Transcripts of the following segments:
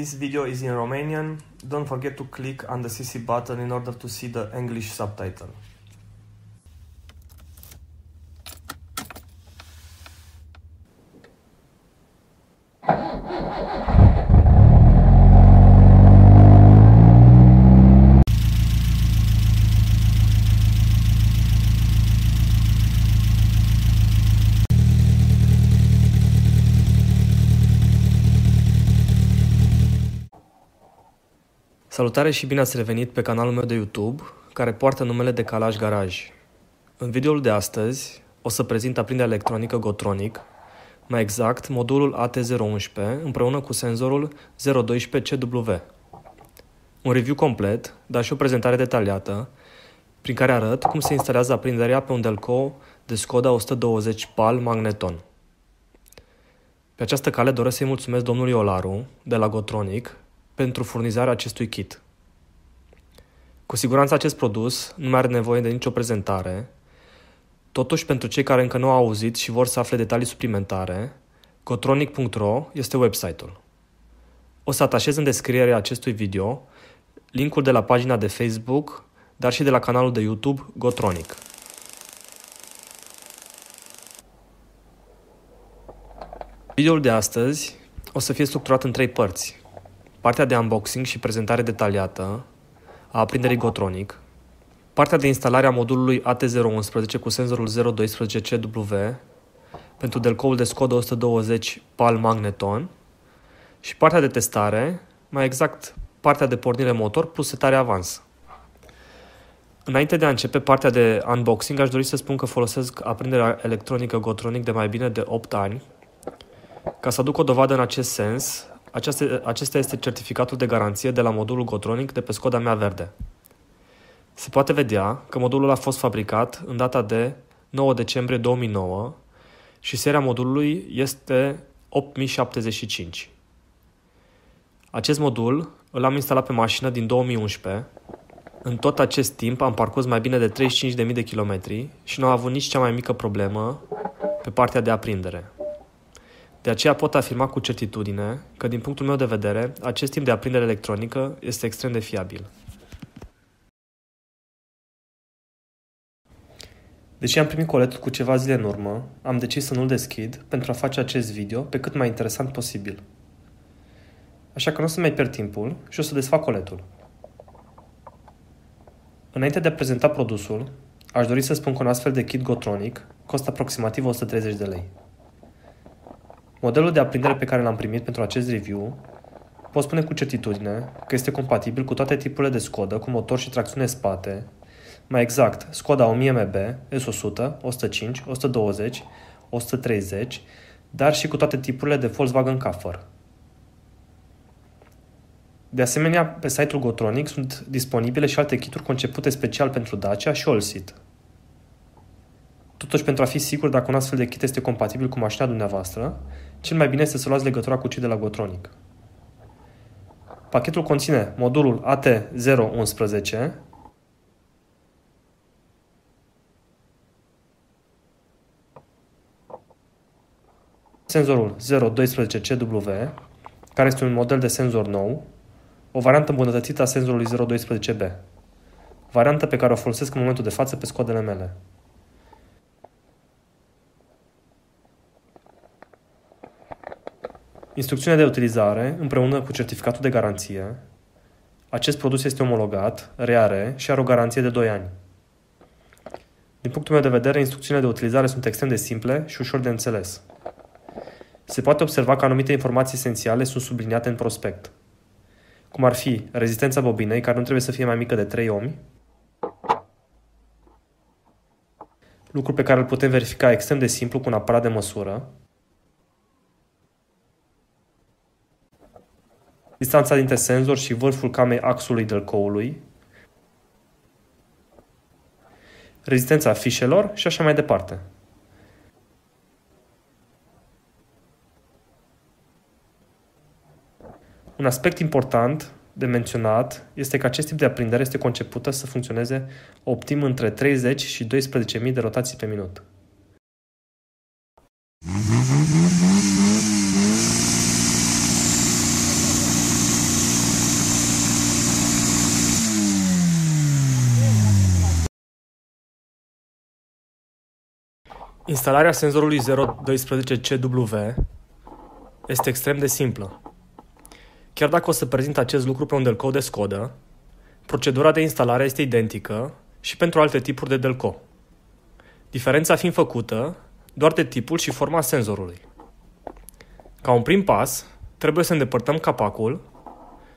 this video is in Romanian, don't forget to click on the CC button in order to see the English subtitle. Salutare și bine ați revenit pe canalul meu de YouTube, care poartă numele de Calaj Garaj. În videoul de astăzi o să prezint aprinderea electronică Gotronic, mai exact modulul AT011 împreună cu senzorul 012CW. Un review complet, dar și o prezentare detaliată, prin care arăt cum se instalează aprinderea pe un Delco de Skoda 120 PAL Magneton. Pe această cale doresc să-i mulțumesc domnului Olaru, de la Gotronic, pentru furnizarea acestui kit. Cu siguranță acest produs nu mai are nevoie de nicio prezentare, totuși pentru cei care încă nu au auzit și vor să afle detalii suplimentare, gotronic.ro este website-ul. O să atașez în descrierea acestui video linkul de la pagina de Facebook, dar și de la canalul de YouTube Gotronic. Videoul de astăzi o să fie structurat în trei părți. Partea de unboxing și prezentare detaliată a aprinderii Gotronic, partea de instalare a modulului AT011 cu senzorul 012CW pentru delcoul de Skoda 120 PAL Magneton și partea de testare, mai exact partea de pornire motor plus setare avans. Înainte de a începe partea de unboxing, aș dori să spun că folosesc aprinderea electronică Gotronic de mai bine de 8 ani. Ca să aduc o dovadă în acest sens, aceste, acesta este certificatul de garanție de la modulul Gotronic de pe Skoda mea verde. Se poate vedea că modulul a fost fabricat în data de 9 decembrie 2009 și seria modulului este 8075. Acest modul îl am instalat pe mașină din 2011. În tot acest timp am parcurs mai bine de 35.000 de kilometri și nu am avut nici cea mai mică problemă pe partea de aprindere. De aceea pot afirma cu certitudine că, din punctul meu de vedere, acest timp de aprindere electronică este extrem de fiabil. Deși am primit coletul cu ceva zile în urmă, am decis să nu-l deschid pentru a face acest video pe cât mai interesant posibil. Așa că nu o să mai pierd timpul și o să desfac coletul. Înainte de a prezenta produsul, aș dori să spun că un astfel de kit Gotronic costă aproximativ 130 de lei. Modelul de aprindere pe care l-am primit pentru acest review pot spune cu certitudine că este compatibil cu toate tipurile de Skoda cu motor și tracțiune spate, mai exact Skoda 1000 MB, S100, 105, 120, 130, dar și cu toate tipurile de Volkswagen Kaffer. De asemenea, pe site-ul Gotronic sunt disponibile și alte kituri concepute special pentru Dacia și Allseat. Totuși, pentru a fi sigur dacă un astfel de kit este compatibil cu mașina dumneavoastră, cel mai bine este să luați legătura cu cei de la Gotronic. Pachetul conține modulul AT011, senzorul 012CW, care este un model de senzor nou, o variantă îmbunătățită a senzorului 012B, variantă pe care o folosesc în momentul de față pe scodele mele. Instrucțiunea de utilizare, împreună cu certificatul de garanție. Acest produs este omologat, reare și are o garanție de 2 ani. Din punctul meu de vedere, instrucțiunile de utilizare sunt extrem de simple și ușor de înțeles. Se poate observa că anumite informații esențiale sunt subliniate în prospect, cum ar fi rezistența bobinei, care nu trebuie să fie mai mică de 3 ohmi, lucru pe care îl putem verifica extrem de simplu cu un aparat de măsură, distanța dintre senzor și vârful camei axului delcoului, rezistența fișelor și așa mai departe. Un aspect important de menționat este că acest tip de aprindere este concepută să funcționeze optim între 30 și 12.000 de rotații pe minut. Instalarea senzorului 012CW este extrem de simplă. Chiar dacă o să prezint acest lucru pe un Delco de Skoda, procedura de instalare este identică și pentru alte tipuri de Delco. Diferența fiind făcută doar de tipul și forma senzorului. Ca un prim pas, trebuie să îndepărtăm capacul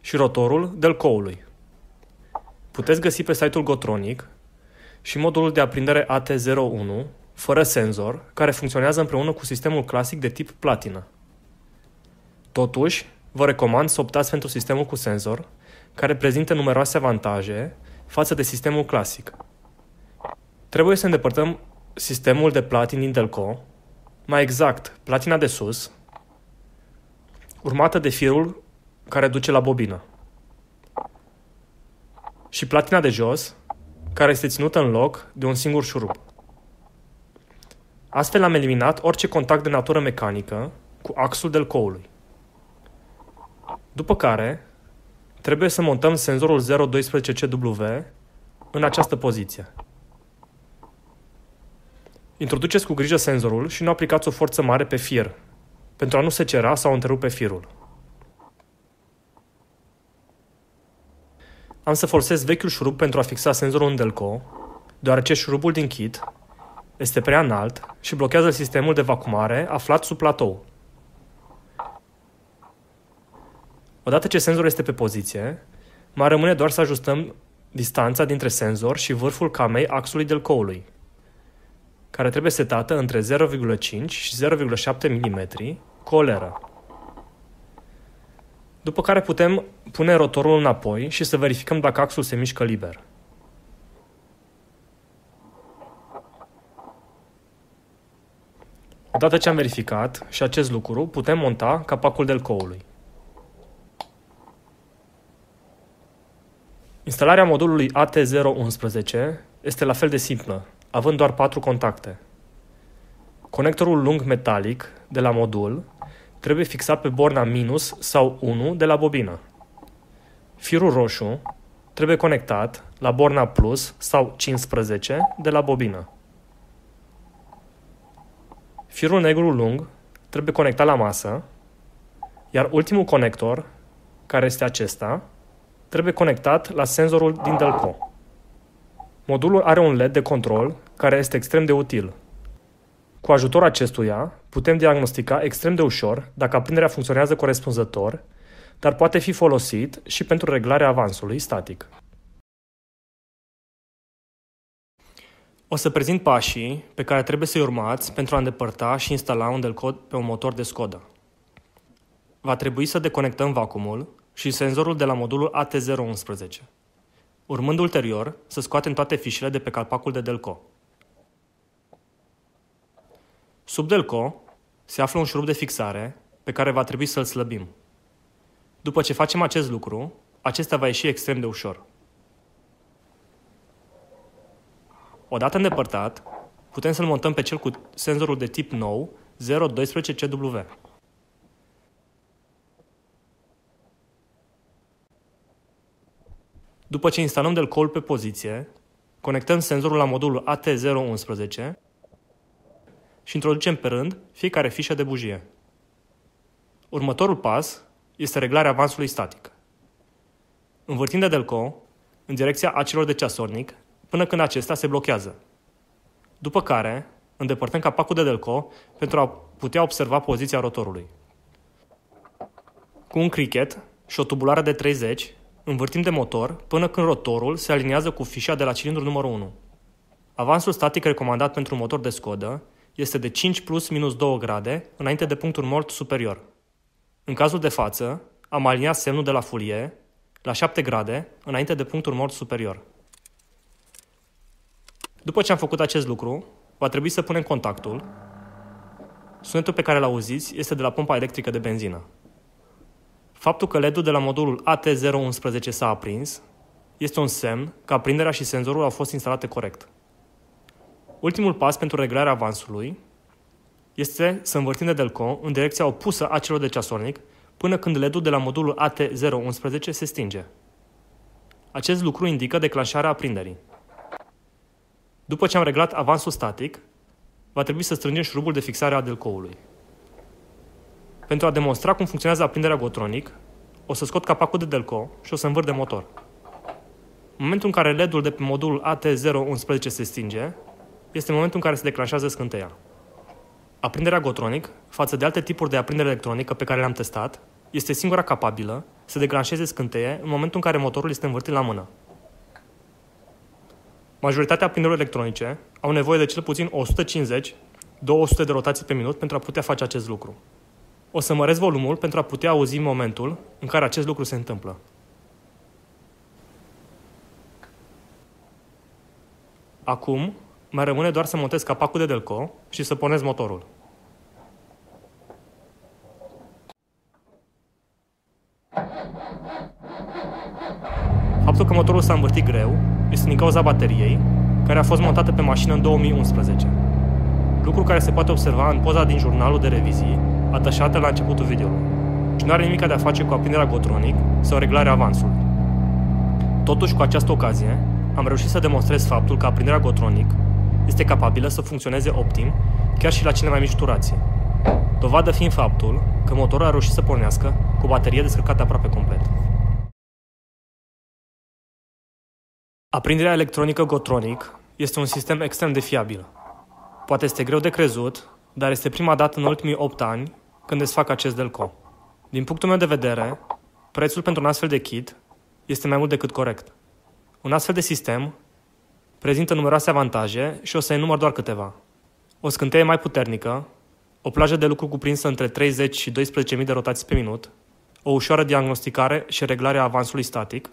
și rotorul Delcoului. Puteți găsi pe site-ul Gotronic și modulul de aprindere AT01 fără senzor, care funcționează împreună cu sistemul clasic de tip platină. Totuși, vă recomand să optați pentru sistemul cu senzor, care prezintă numeroase avantaje față de sistemul clasic. Trebuie să îndepărtăm sistemul de platin din Delco, mai exact, platina de sus, urmată de firul care duce la bobină. Și platina de jos, care este ținută în loc de un singur șurub. Astfel am eliminat orice contact de natură mecanică cu axul delcoului. După care, trebuie să montăm senzorul 012CW în această poziție. Introduceți cu grijă senzorul și nu aplicați o forță mare pe fir, pentru a nu se cera sau întrerupe firul. Am să folosesc vechiul șurub pentru a fixa senzorul în Delco, deoarece șurubul din kit este prea înalt și blochează sistemul de vacumare aflat sub platou. Odată ce senzorul este pe poziție, mai rămâne doar să ajustăm distanța dintre senzor și vârful camei axului delcoului, care trebuie setată între 0,5 și 0,7 mm cu o leră. După care putem pune rotorul înapoi și să verificăm dacă axul se mișcă liber. Odată ce am verificat și acest lucru, putem monta capacul delcoului. Instalarea modulului AT011 este la fel de simplă, având doar patru contacte. Conectorul lung metalic de la modul trebuie fixat pe borna minus sau 1 de la bobină. Firul roșu trebuie conectat la borna plus sau 15 de la bobină. Firul negru lung trebuie conectat la masă, iar ultimul conector, care este acesta, trebuie conectat la senzorul din Delco. Modulul are un LED de control care este extrem de util. Cu ajutorul acestuia, putem diagnostica extrem de ușor dacă aprinderea funcționează corespunzător, dar poate fi folosit și pentru reglarea avansului static. O să prezint pașii pe care trebuie să-i urmați pentru a îndepărta și instala un delcod pe un motor de Skoda. Va trebui să deconectăm vacumul și senzorul de la modulul AT011, urmând ulterior să scoatem toate fișele de pe calpacul de Delco. Sub Delco se află un șurub de fixare pe care va trebui să-l slăbim. După ce facem acest lucru, acesta va ieși extrem de ușor. Odată îndepărtat, putem să-l montăm pe cel cu senzorul de tip nou 012CW. După ce instalăm Delcoul pe poziție, conectăm senzorul la modulul AT011 și introducem pe rând fiecare fișă de bujie. Următorul pas este reglarea avansului static. Învârtind de Delco în direcția acelor de ceasornic, până când acesta se blochează. După care, îndepărtăm capacul de Delco pentru a putea observa poziția rotorului. Cu un cricket și o tubulară de 30, învârtim de motor până când rotorul se aliniază cu fișa de la cilindru numărul 1. Avansul static recomandat pentru un motor de Skoda este de 5 plus minus 2 grade înainte de punctul mort superior. În cazul de față, am aliniat semnul de la folie la 7 grade înainte de punctul mort superior. După ce am făcut acest lucru, va trebui să punem contactul. Sunetul pe care l auziți este de la pompa electrică de benzină. Faptul că LED-ul de la modulul AT011 s-a aprins este un semn că aprinderea și senzorul au fost instalate corect. Ultimul pas pentru reglarea avansului este să învârtim de Delco în direcția opusă a celor de ceasornic până când LED-ul de la modulul AT011 se stinge. Acest lucru indică declanșarea aprinderii. După ce am reglat avansul static, va trebui să strângem șurubul de fixare a delcoului. Pentru a demonstra cum funcționează aprinderea Gotronic, o să scot capacul de delco și o să învârt de motor. În momentul în care LED-ul de pe modulul AT011 se stinge, este momentul în care se declanșează scânteia. Aprinderea Gotronic, față de alte tipuri de aprindere electronică pe care le-am testat, este singura capabilă să declanșeze scânteie în momentul în care motorul este învârtit la mână. Majoritatea aprinderilor electronice au nevoie de cel puțin 150-200 de rotații pe minut pentru a putea face acest lucru. O să măresc volumul pentru a putea auzi momentul în care acest lucru se întâmplă. Acum, mai rămâne doar să montez capacul de Delco și să pornesc motorul. Faptul că motorul s-a învârtit greu este din cauza bateriei, care a fost montată pe mașină în 2011. Lucru care se poate observa în poza din jurnalul de revizii, atașată la începutul videoului. Și nu are nimic de a face cu aprinderea Gotronic sau reglarea avansului. Totuși, cu această ocazie, am reușit să demonstrez faptul că aprinderea Gotronic este capabilă să funcționeze optim chiar și la cele mai mici turații. Dovadă fiind faptul că motorul a reușit să pornească cu o baterie descărcată aproape complet. Aprinderea electronică Gotronic este un sistem extrem de fiabil. Poate este greu de crezut, dar este prima dată în ultimii 8 ani când desfac acest delco. Din punctul meu de vedere, prețul pentru un astfel de kit este mai mult decât corect. Un astfel de sistem prezintă numeroase avantaje și o să enumăr doar câteva. O scânteie mai puternică, o plajă de lucru cuprinsă între 30 și 12.000 de rotații pe minut, o ușoară diagnosticare și reglare a avansului static,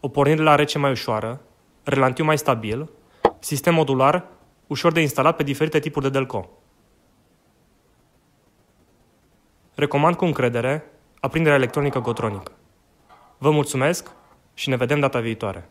o pornire la rece mai ușoară, relantiu mai stabil, sistem modular, ușor de instalat pe diferite tipuri de Delco. Recomand cu încredere aprinderea electronică Gotronic. Vă mulțumesc și ne vedem data viitoare.